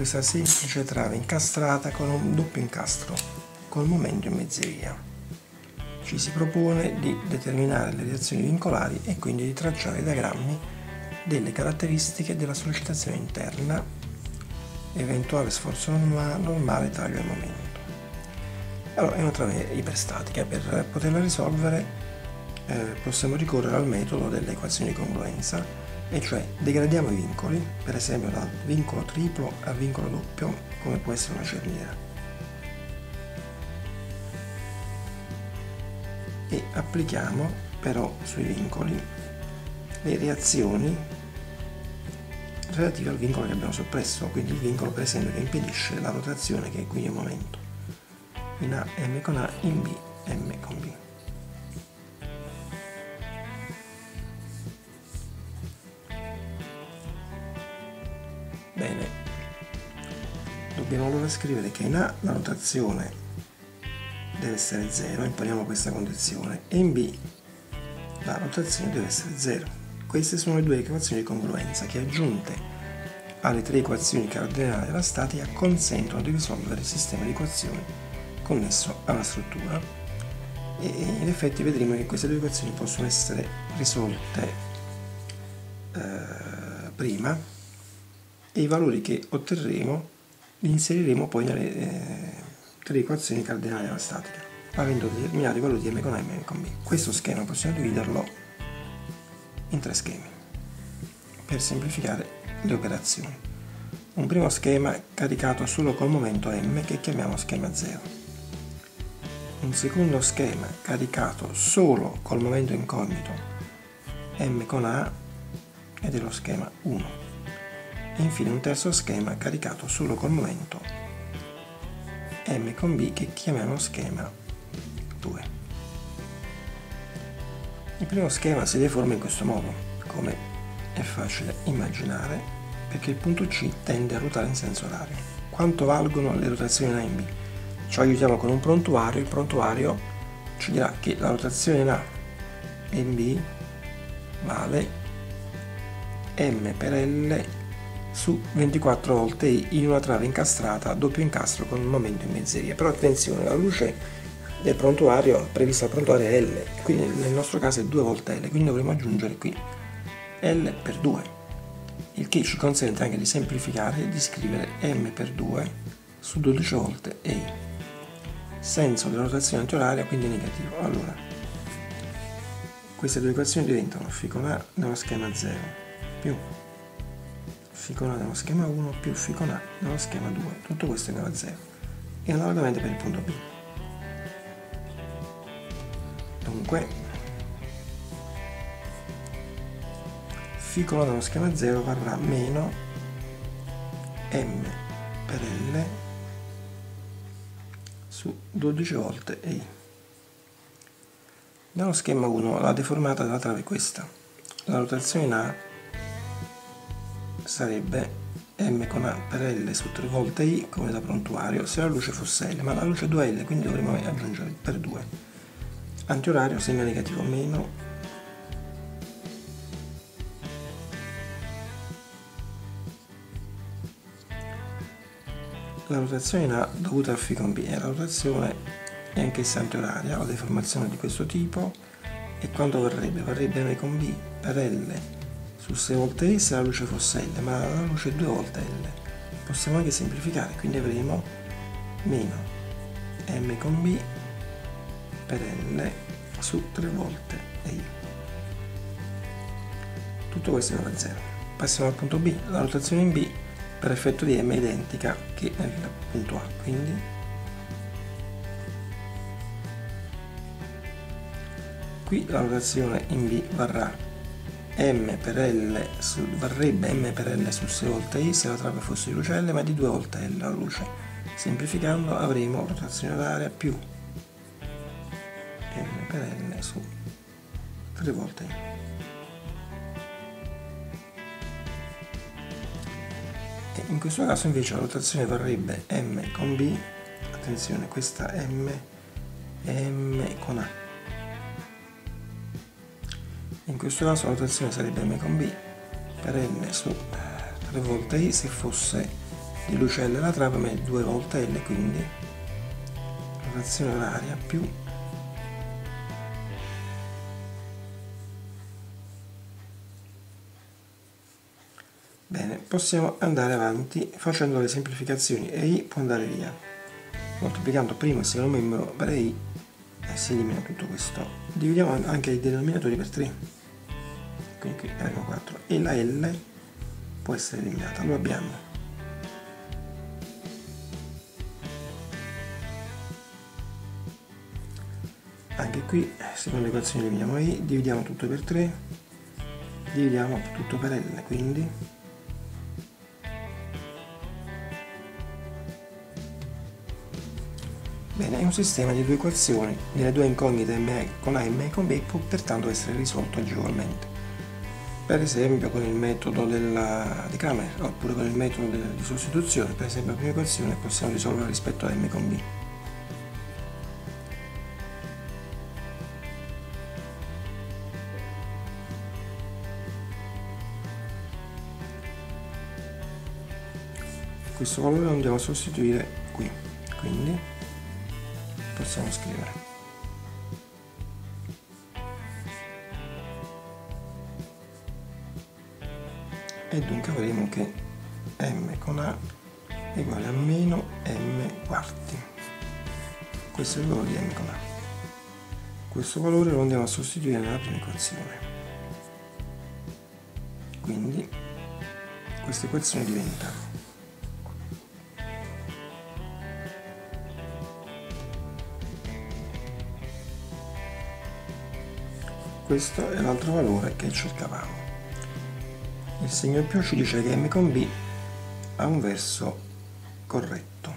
questa semplice trave incastrata con un doppio incastro col momento in mezzeria. Ci si propone di determinare le reazioni vincolari e quindi di tracciare i diagrammi delle caratteristiche della sollecitazione interna, eventuale sforzo normale taglio al momento. Allora, è una trave iperstatica, per poterla risolvere eh, possiamo ricorrere al metodo delle equazioni di congruenza, e cioè degradiamo i vincoli, per esempio dal vincolo triplo al vincolo doppio, come può essere una cerniera. E applichiamo però sui vincoli le reazioni relative al vincolo che abbiamo soppresso, quindi il vincolo per esempio che impedisce la rotazione che è qui al momento in A M con A, in B M con B. dobbiamo allora scrivere che in A la rotazione deve essere 0, imponiamo questa condizione, e in B la rotazione deve essere 0. Queste sono le due equazioni di congruenza che aggiunte alle tre equazioni cardinali della statica consentono di risolvere il sistema di equazioni connesso alla struttura e in effetti vedremo che queste due equazioni possono essere risolte eh, prima e i valori che otterremo li inseriremo poi nelle eh, tre equazioni cardinali della statica avendo determinato i valori di m con a e m con b. Questo schema possiamo dividerlo in tre schemi per semplificare le operazioni. Un primo schema caricato solo col momento m che chiamiamo schema 0 un secondo schema caricato solo col momento incognito M con A ed è lo schema 1 e infine un terzo schema caricato solo col momento M con B che chiamiamo schema 2. Il primo schema si deforma in questo modo, come è facile immaginare, perché il punto C tende a ruotare in senso orario. Quanto valgono le rotazioni A in B? ci aiutiamo con un prontuario, il prontuario ci dirà che la rotazione in A e in B vale m per L su 24 volte in una trave incastrata doppio incastro con un momento in mezzeria. Però attenzione, la luce del prontuario prevista al prontuario è L, quindi nel nostro caso è 2 volte L, quindi dovremo aggiungere qui L per 2, il che ci consente anche di semplificare e di scrivere m per 2 su 12 volte EI senso della rotazione antioraria quindi negativo. Allora, queste due equazioni diventano φ con A nello schema 0 più ficona nello schema 1 più ficona A nello schema 2, tutto questo è a 0 e analogamente per il punto B. Dunque, ficona nello schema 0 varrà meno m per l su 12 volte e i. Nello schema 1 la deformata della trave è questa. La rotazione in A sarebbe M con A per L su 3 volte I come da prontuario se la luce fosse L, ma la luce è 2L quindi dovremo aggiungere per 2. Antiorario segno negativo meno La rotazione in A dovuta al φ con B è la rotazione è anch'essa antioraria, la deformazione di questo tipo e quanto varrebbe? Varrebbe M con B per L su 6 volte se la luce fosse L, ma la luce è 2 volte L. Possiamo anche semplificare, quindi avremo meno M con B per L su 3 volte E. Tutto questo è uguale a 0. Passiamo al punto B, la rotazione in B per effetto di m è identica che nel punto A, quindi qui la rotazione in B varrà m per L su, varrebbe m per L su 6 volte I se la trave fosse di luce L ma di 2 volte L la luce. Semplificando avremo rotazione oraria più m per L su 3 volte I. In questo caso invece la rotazione varrebbe m con b. Attenzione questa m e m con a in questo caso la rotazione sarebbe m con b per n su 3 volte i se fosse di luce L la trave ma è 2 volte L quindi rotazione oraria più Bene, possiamo andare avanti facendo le semplificazioni e i può andare via. Moltiplicando primo e secondo membro per i e si elimina tutto questo. Dividiamo anche i denominatori per 3. Quindi qui avremo 4. E la L può essere eliminata. Lo abbiamo. Anche qui, secondo l'equazione eliminiamo i, dividiamo tutto per 3, dividiamo tutto per L, quindi Bene, è un sistema di due equazioni, nelle due incognite con a e m con b può pertanto essere risolto agevolmente. Per esempio con il metodo della, di Kramer, oppure con il metodo di sostituzione, per esempio la prima equazione possiamo risolverla rispetto a m con b. Questo valore lo andiamo a sostituire qui, quindi possiamo scrivere. E dunque avremo che m con a è uguale a meno m quarti. Questo è il valore di m con a. Questo valore lo andiamo a sostituire nella prima equazione. Quindi questa equazione diventa questo è l'altro valore che cercavamo. Il segno più ci dice che m con b ha un verso corretto.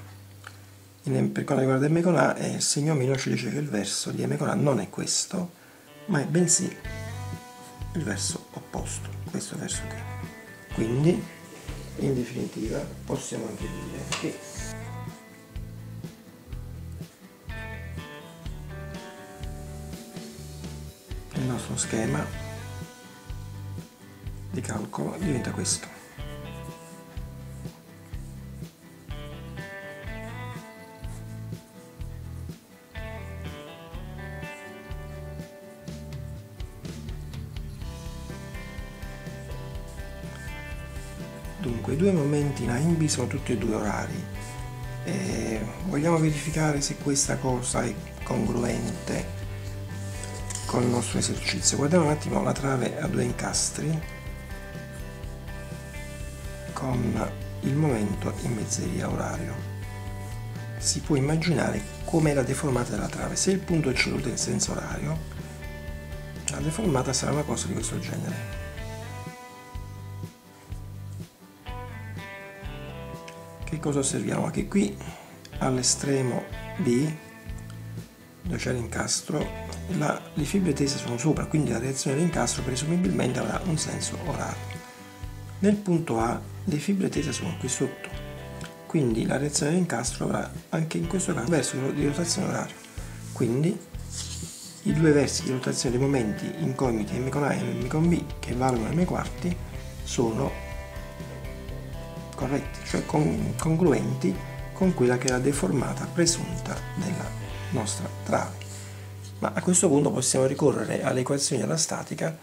In, per quanto riguarda m con a, il segno meno ci dice che il verso di m con a non è questo, ma è bensì il verso opposto, questo verso qui. Quindi, in definitiva, possiamo anche dire che il nostro schema di calcolo diventa questo. Dunque, i due momenti in A in B sono tutti e due orari. E vogliamo verificare se questa cosa è congruente con il nostro esercizio. Guardiamo un attimo la trave a due incastri il momento in mezzeria orario. Si può immaginare com'è la deformata della trave. Se il punto è ceduto in senso orario, la deformata sarà una cosa di questo genere. Che cosa osserviamo? Che qui all'estremo B, dove c'è l'incastro, la, le fibre tese sono sopra, quindi la reazione dell'incastro presumibilmente avrà un senso orario. Nel punto A le fibre tese sono qui sotto, quindi la reazione dell'incastro avrà anche in questo caso un verso di rotazione orario. Quindi i due versi di rotazione dei momenti incogniti m con A e m con B che valgono m quarti sono corretti, cioè congruenti con quella che è la deformata presunta della nostra trave ma a questo punto possiamo ricorrere alle equazioni della statica,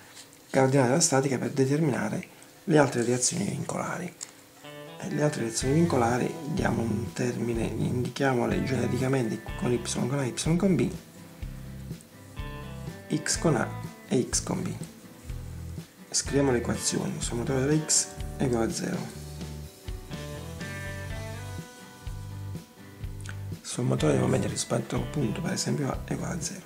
cardinali della statica per determinare le altre reazioni vincolari. Le altre reazioni vincolari diamo un termine, indichiamole geneticamente con y con a, y con b, x con a e x con b. Scriviamo le equazioni, sommatorio della x è uguale a 0. Sommatorio dei momenti rispetto al punto, per esempio A, è uguale a 0.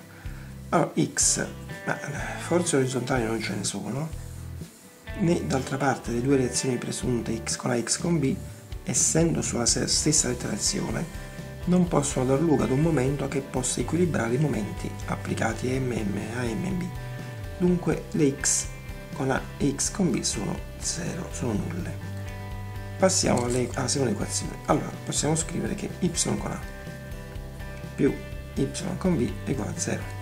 Allora, x, ma forze orizzontali non ce ne sono, né d'altra parte le due reazioni presunte x con a x con b, essendo sulla stessa letterazione, non possono dar luogo ad un momento che possa equilibrare i momenti applicati a mm, a m, b. Dunque le x con a e x con b sono 0, sono nulle. Passiamo alla seconda equazione. Allora, possiamo scrivere che y con a più y con b è uguale a 0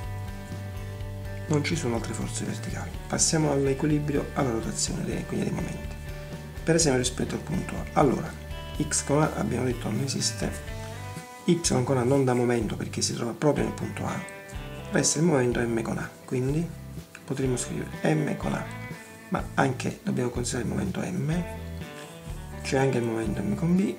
non ci sono altre forze verticali. Passiamo all'equilibrio, alla rotazione, quindi dei momenti. Per esempio rispetto al punto A. Allora, x con A abbiamo detto non esiste, y con A non da momento perché si trova proprio nel punto A, resta il momento m con A, quindi potremmo scrivere m con A, ma anche dobbiamo considerare il momento m, c'è anche il momento m con b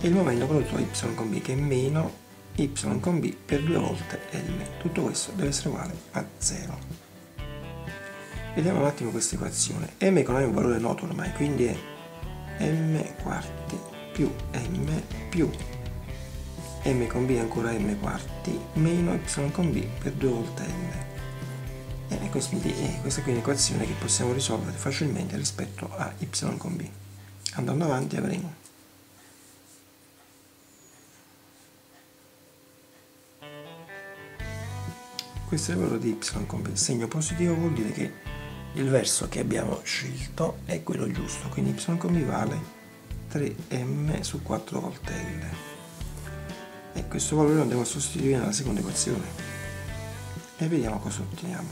e il momento prodotto da y con b che è meno y con b per due volte L. Tutto questo deve essere uguale a 0. Vediamo un attimo questa equazione. m con A è un valore noto ormai, quindi è m quarti più m più m con b ancora m quarti meno y con b per due volte L. E questa, questa qui è un'equazione che possiamo risolvere facilmente rispetto a y con b. Andando avanti avremo questo è il valore di y con segno positivo vuol dire che il verso che abbiamo scelto è quello giusto, quindi y con b vale 3m su 4 volte L. E questo valore lo andiamo a sostituire nella seconda equazione. E vediamo cosa otteniamo.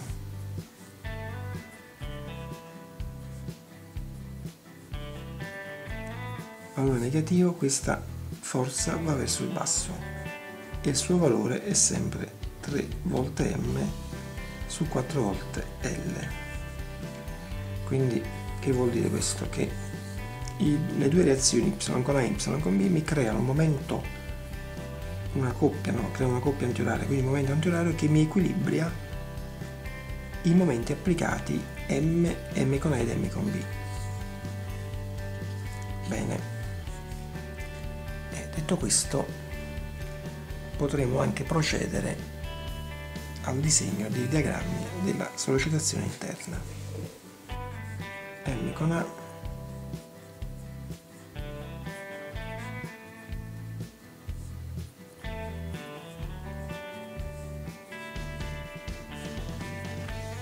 Valore negativo, questa forza va verso il basso e il suo valore è sempre 3 volte m su 4 volte L. Quindi che vuol dire questo? Che i, le due reazioni y con A y con B mi creano un momento, una coppia, no? creano una coppia antioraria, quindi un momento antiorario che mi equilibria i momenti applicati m, m con A ed m con B. Bene, e detto questo potremo anche procedere al disegno dei diagrammi della sollecitazione interna. M con A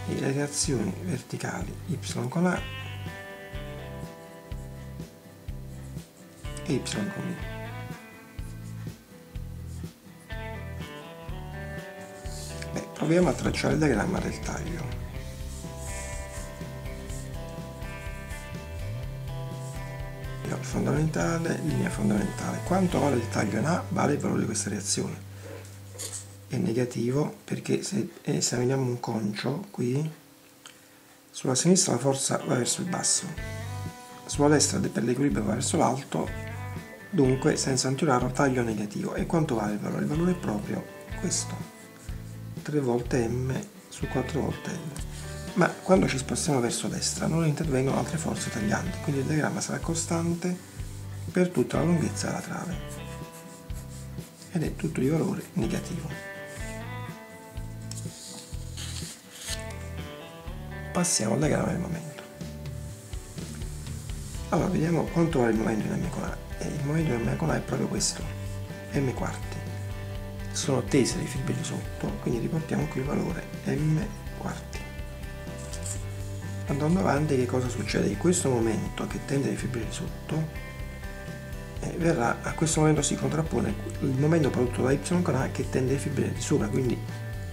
e le reazioni verticali Y con A e Y con B. Proviamo a tracciare il diagramma del taglio. fondamentale, linea fondamentale. Quanto vale il taglio in A? Vale il valore di questa reazione. È negativo perché se esaminiamo un concio qui, sulla sinistra la forza va verso il basso, sulla destra per l'equilibrio va verso l'alto, dunque senza antioraro taglio negativo. E quanto vale il valore? Il valore è proprio questo. 3 volte m su 4 volte l. Ma quando ci spostiamo verso destra non intervengono altre forze taglianti, quindi il diagramma sarà costante per tutta la lunghezza della trave. Ed è tutto di valore negativo. Passiamo al diagramma del momento. Allora, vediamo quanto vale il momento in m con A. E il momento in m con A è proprio questo, m quarti sono tese le fibre di sotto, quindi riportiamo qui il valore m quarti. Andando avanti che cosa succede? In questo momento che tende le fibre di sotto, eh, verrà, a questo momento si contrappone il momento prodotto da y con A che tende le fibre di sopra, quindi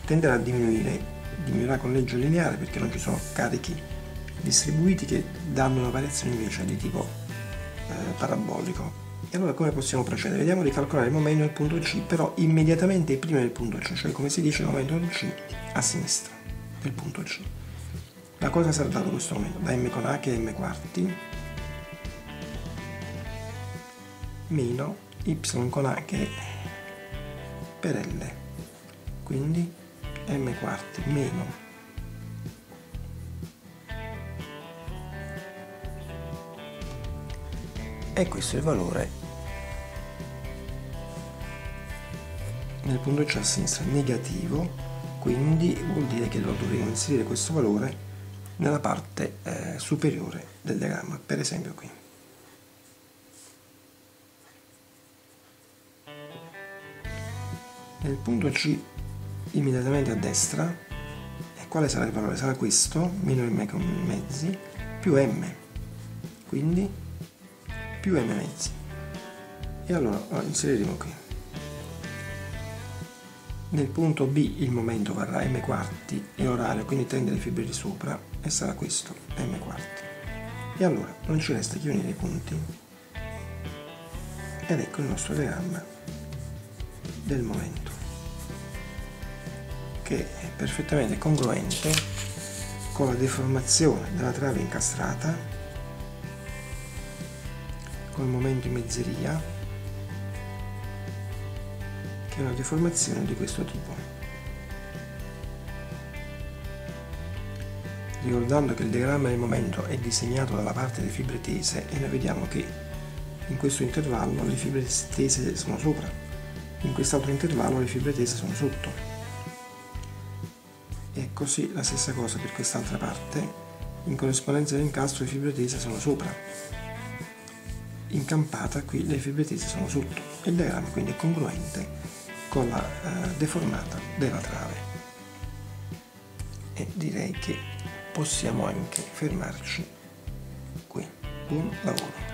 tenderà a diminuire, diminuirà con legge lineare perché non ci sono carichi distribuiti che danno una variazione invece di tipo eh, parabolico. E allora come possiamo procedere? Vediamo di calcolare il momento del punto C, però immediatamente prima del punto C, cioè come si dice il momento del C a sinistra del punto C. Da cosa sarà dato questo momento? Da m con A che m quarti meno y con è per L. Quindi m quarti meno e questo è il valore nel punto C a sinistra negativo, quindi vuol dire che dovremo inserire questo valore nella parte eh, superiore del diagramma, per esempio qui. Nel punto C immediatamente a destra, e quale sarà il valore? Sarà questo, meno m con mezzi, più m, quindi più m mezzi. E allora inseriremo qui. Nel punto B il momento varrà m quarti e l'orario quindi tende le fibre di sopra e sarà questo m quarti. E allora non ci resta che unire i punti. Ed ecco il nostro diagramma del momento che è perfettamente congruente con la deformazione della trave incastrata il momento in mezzeria che è una deformazione di questo tipo. Ricordando che il diagramma del momento è disegnato dalla parte delle fibre tese e noi vediamo che in questo intervallo le fibre tese sono sopra in quest'altro intervallo le fibre tese sono sotto. E così la stessa cosa per quest'altra parte in corrispondenza dell'incastro le fibre tese sono sopra in campata qui le fibre tese sono sotto il diagramma quindi è congruente con la uh, deformata della trave. E direi che possiamo anche fermarci qui. Buon lavoro